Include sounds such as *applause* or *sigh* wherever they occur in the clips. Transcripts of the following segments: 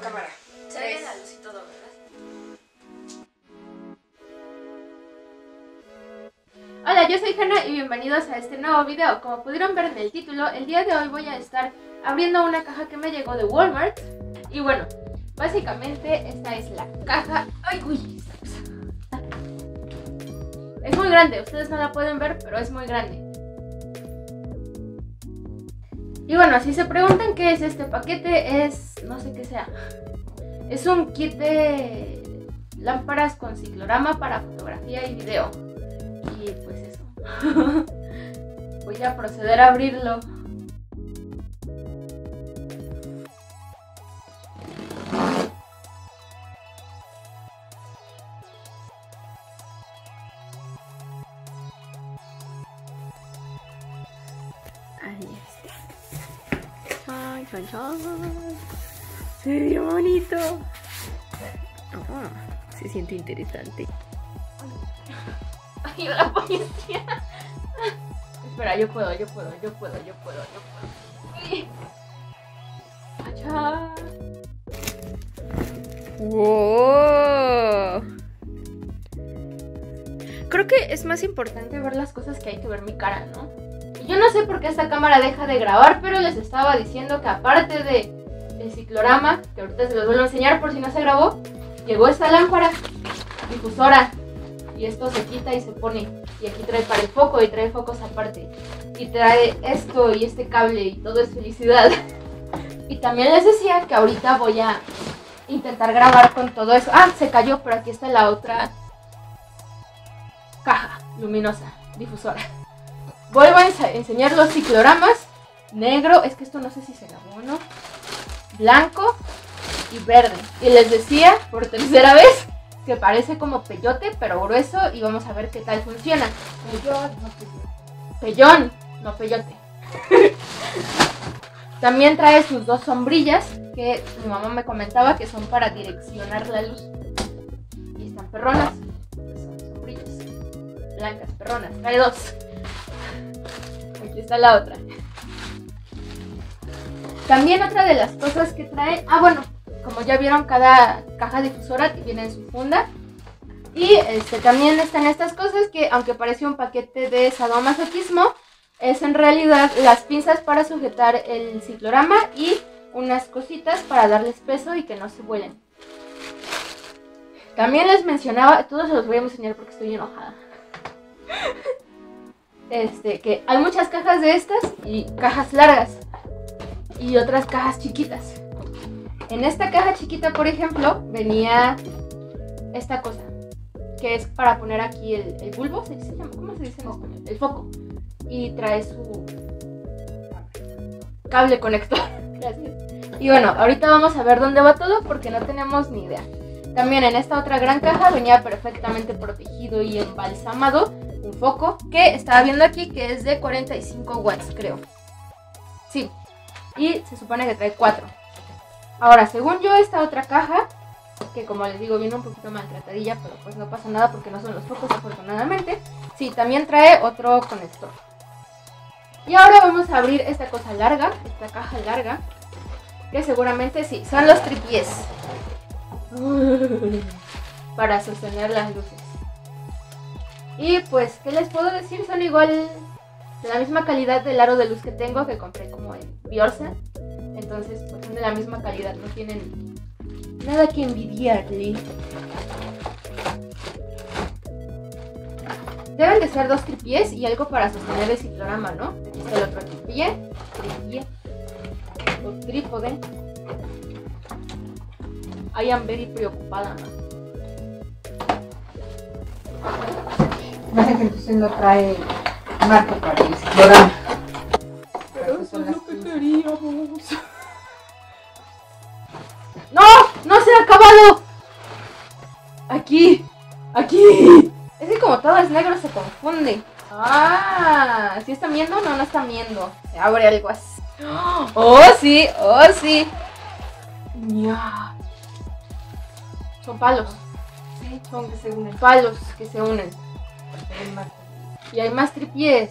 Cámara. Se ve la luz y todo, ¿verdad? Hola, yo soy Hanna y bienvenidos a este nuevo video. Como pudieron ver en el título, el día de hoy voy a estar abriendo una caja que me llegó de Walmart. Y bueno, básicamente esta es la caja... ¡Ay, uy! esta cosa. Es muy grande, ustedes no la pueden ver, pero es muy grande. Y bueno, si se preguntan qué es este paquete, es... no sé qué sea. Es un kit de lámparas con ciclorama para fotografía y video. Y pues eso. *laughs* Voy a proceder a abrirlo. Chan. Se ve bonito. Ah, se siente interesante. *laughs* Ay, la policía. Espera, yo puedo, yo puedo, yo puedo, yo puedo, yo puedo. Achá. Wow. Creo que es más importante ver las cosas que hay que ver mi cara, ¿no? Yo no sé por qué esta cámara deja de grabar, pero les estaba diciendo que aparte de el ciclorama, que ahorita se los vuelvo a enseñar por si no se grabó, llegó esta lámpara difusora y esto se quita y se pone y aquí trae para el foco y trae focos aparte y trae esto y este cable y todo es felicidad. *laughs* Y también les decía que ahorita voy a intentar grabar con todo eso. Ah se cayó pero aquí está la otra caja luminosa difusora vuelvo a ense- enseñar los cicloramas negro es que esto no sé si se grabó o no blanco y verde y les decía por tercera vez que parece como peyote, pero grueso, y vamos a ver qué tal funciona. Pellón, no peyote. *laughs* También trae sus dos sombrillas, que mi mamá me comentaba que son para direccionar la luz. Y están perronas, son sombrillas. Blancas, perronas, trae dos. Está la otra. También otra de las cosas que trae, ah bueno, como ya vieron, cada caja difusora viene en su funda. Y este, también están estas cosas que, aunque parece un paquete de sadomasoquismo, es en realidad las pinzas para sujetar el ciclorama y unas cositas para darles peso y que no se vuelen. También les mencionaba, todos se los voy a enseñar porque estoy enojada. Este, que hay muchas cajas de estas y cajas largas y otras cajas chiquitas. En esta caja chiquita, por ejemplo, venía esta cosa, que es para poner aquí el, el bulbo, ¿se dice? ¿cómo se dice en español? El foco. Y trae su cable conector. *laughs* Gracias. Y bueno, ahorita vamos a ver dónde va todo porque no tenemos ni idea. También en esta otra gran caja venía perfectamente protegido y embalsamado un foco que estaba viendo aquí que es de 45 watts, creo. Sí. Y se supone que trae 4. Ahora, según yo, esta otra caja, que como les digo, viene un poquito maltratadilla, pero pues no pasa nada porque no son los focos, afortunadamente. Sí, también trae otro conector. Y ahora vamos a abrir esta cosa larga, esta caja larga, que seguramente sí, son los tripiés. *laughs* Para sostener las luces. Y pues, ¿qué les puedo decir? Son igual de la misma calidad del aro de luz que tengo, que compré como en Biorsa. Entonces, pues son de la misma calidad, no tienen nada que envidiarle. Deben de ser dos tripiés y algo para sostener el ciclorama, ¿no? Está el otro tripié, tripié, o trípode. I am very preocupada, Parece que entonces no trae marco para el ciclorama. Pero eso son las pinzas. queríamos. *laughs* ¡No! ¡No se ha acabado! Aquí, aquí. Es que como todo es negro se confunde. Ah, ¿sí están viendo? No, no están viendo. Se abre algo así. *gasps* Oh, sí, oh, sí. Ya. Son palos. Sí, son que se unen. Palos que se unen. Y hay más tripiés.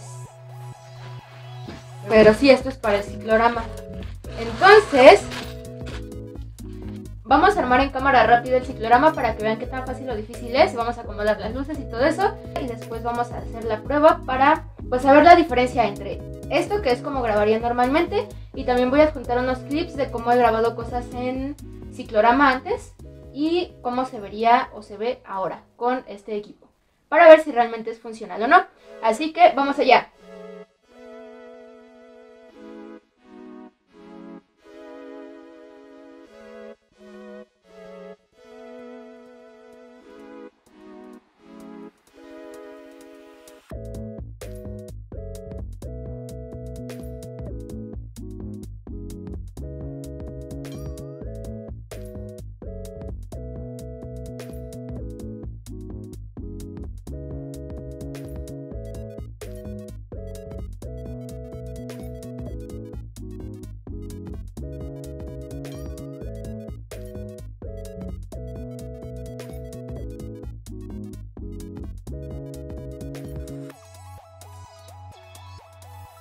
Pero sí, esto es para el ciclorama. Entonces, Vamos a armar en cámara rápida el ciclorama para que vean qué tan fácil o difícil es. Vamos a acomodar las luces y todo eso. Y después vamos a hacer la prueba para pues saber la diferencia entre esto, que es como grabaría normalmente. Y también voy a adjuntar unos clips de cómo he grabado cosas en ciclorama antes. Y cómo se vería o se ve ahora con este equipo. Para ver si realmente es funcional o no. Así que vamos allá.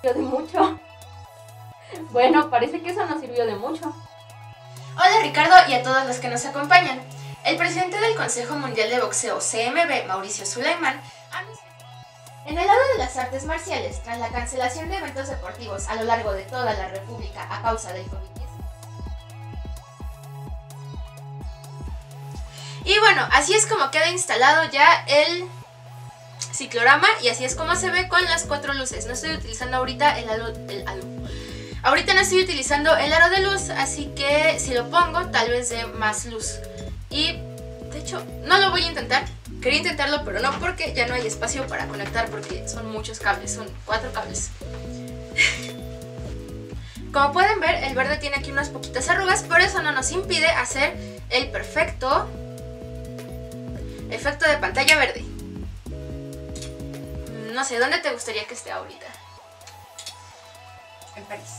De mucho. *laughs* Bueno, parece que eso no sirvió de mucho. Hola Ricardo y a todos los que nos acompañan. El presidente del Consejo Mundial de Boxeo CMB, Mauricio Sulaimán, anunció en el lado de las artes marciales, tras la cancelación de eventos deportivos a lo largo de toda la República a causa del COVID-19. Y bueno, así es como queda instalado ya el ciclorama y así es como se ve con las cuatro luces. No estoy utilizando ahorita el aro, el Ahorita no estoy utilizando el aro de luz, así que si lo pongo tal vez dé más luz. Y de hecho no lo voy a intentar. Quería intentarlo pero no porque ya no hay espacio para conectar porque son muchos cables, son cuatro cables. Como pueden ver, el verde tiene aquí unas poquitas arrugas, por eso no nos impide hacer el perfecto efecto de pantalla verde no sé, ¿dónde te gustaría que esté ahorita? En París.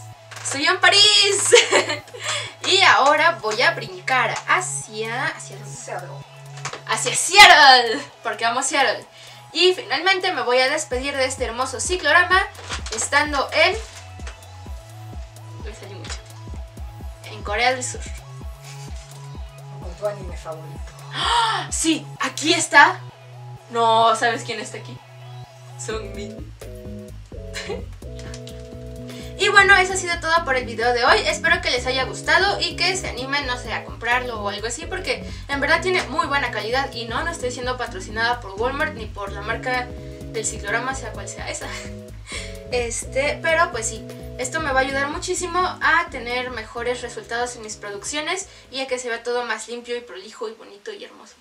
Estoy en París. *laughs* y ahora voy a brincar hacia... Hacia Seattle. Hacia Seattle. Porque vamos a Seattle. Y finalmente me voy a despedir de este hermoso ciclorama estando en... Me salió mucho. En Corea del Sur. Con tu anime favorito. ¡Ah! Sí, aquí está. No, ¿sabes quién está aquí? *laughs* y bueno, eso ha sido todo por el video de hoy. Espero que les haya gustado y que se animen, no sé, a comprarlo o algo así porque en verdad tiene muy buena calidad y no, no estoy siendo patrocinada por Walmart ni por la marca del ciclorama, sea cual sea esa. *laughs* Este, pero pues sí, esto me va a ayudar muchísimo a tener mejores resultados en mis producciones y a que se vea todo más limpio y prolijo y bonito y hermoso.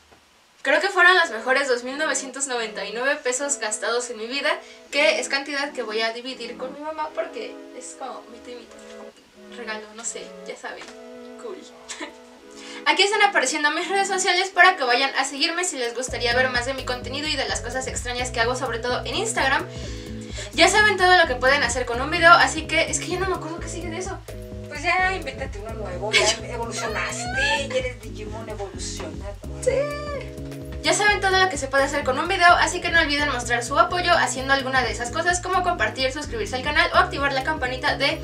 Creo que fueron los mejores 2.999 pesos gastados en mi vida, que es cantidad que voy a dividir con mi mamá porque es como mi regalo, no sé, ya saben, cool. *laughs* Aquí están apareciendo mis redes sociales para que vayan a seguirme si les gustaría ver más de mi contenido y de las cosas extrañas que hago, sobre todo en Instagram. Ya saben todo lo que pueden hacer con un video, así que es que ya no me acuerdo qué sigue de eso. Pues ya invéntate uno nuevo, ya evolucionaste, ya eres Digimon evolucionado. Sí. Ya saben todo lo que se puede hacer con un video, así que no olviden mostrar su apoyo haciendo alguna de esas cosas como compartir, suscribirse al canal o activar la campanita de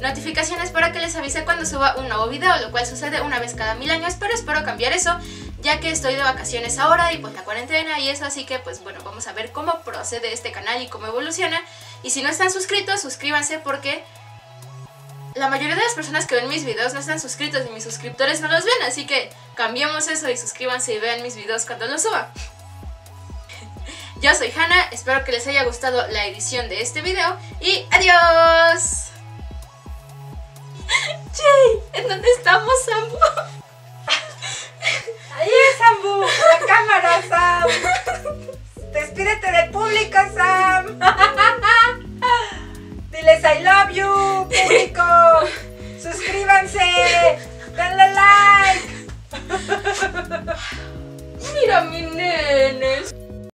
notificaciones para que les avise cuando suba un nuevo video, lo cual sucede una vez cada mil años, pero espero cambiar eso, ya que estoy de vacaciones ahora y pues la cuarentena y eso, así que pues bueno, vamos a ver cómo procede este canal y cómo evoluciona. Y si no están suscritos, suscríbanse porque la mayoría de las personas que ven mis videos no están suscritos y mis suscriptores no los ven, así que cambiemos eso y suscríbanse y vean mis videos cuando los suba. *laughs* Yo soy Hannah, espero que les haya gustado la edición de este video y ¡adiós! *laughs* Jay, ¿en dónde estamos, Sambu? *laughs* Ahí, Sambu,